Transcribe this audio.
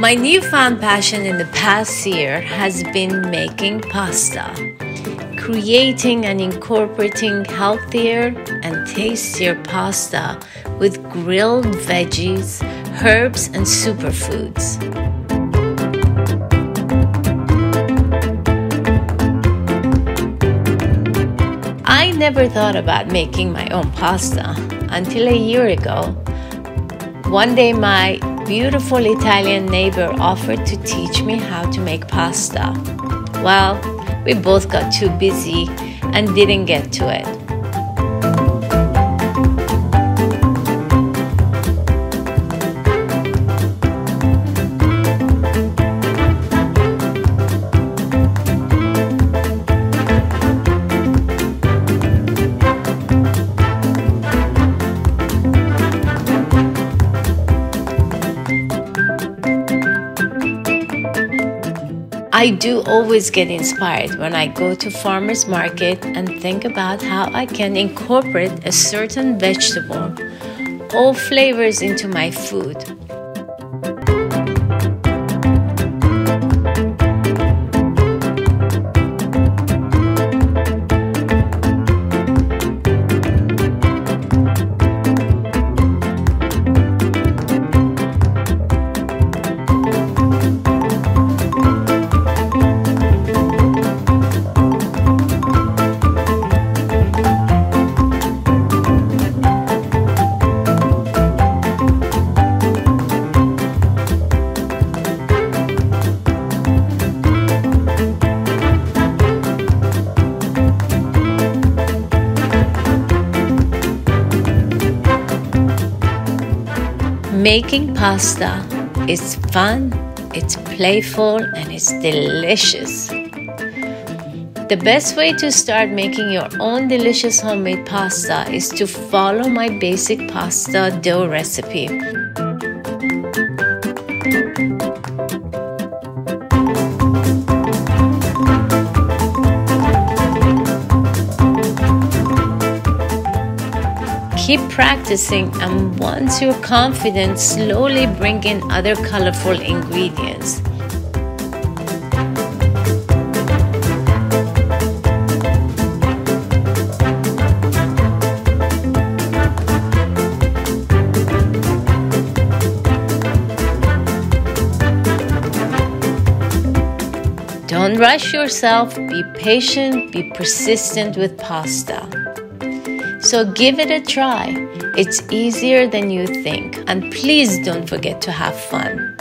My newfound passion in the past year has been making pasta, creating and incorporating healthier and tastier pasta with grilled veggies, herbs, and superfoods. I never thought about making my own pasta until a year ago. One day, my beautiful Italian neighbor offered to teach me how to make pasta. Well, we both got too busy and didn't get to it. I do always get inspired when I go to farmers market and think about how I can incorporate a certain vegetable or flavors into my food. Making pasta is fun, it's playful, and it's delicious. The best way to start making your own delicious homemade pasta is to follow my basic pasta dough recipe. Keep practicing, and once you're confident, slowly bring in other colorful ingredients. Don't rush yourself, be patient, be persistent with pasta. So give it a try. It's easier than you think. And please don't forget to have fun.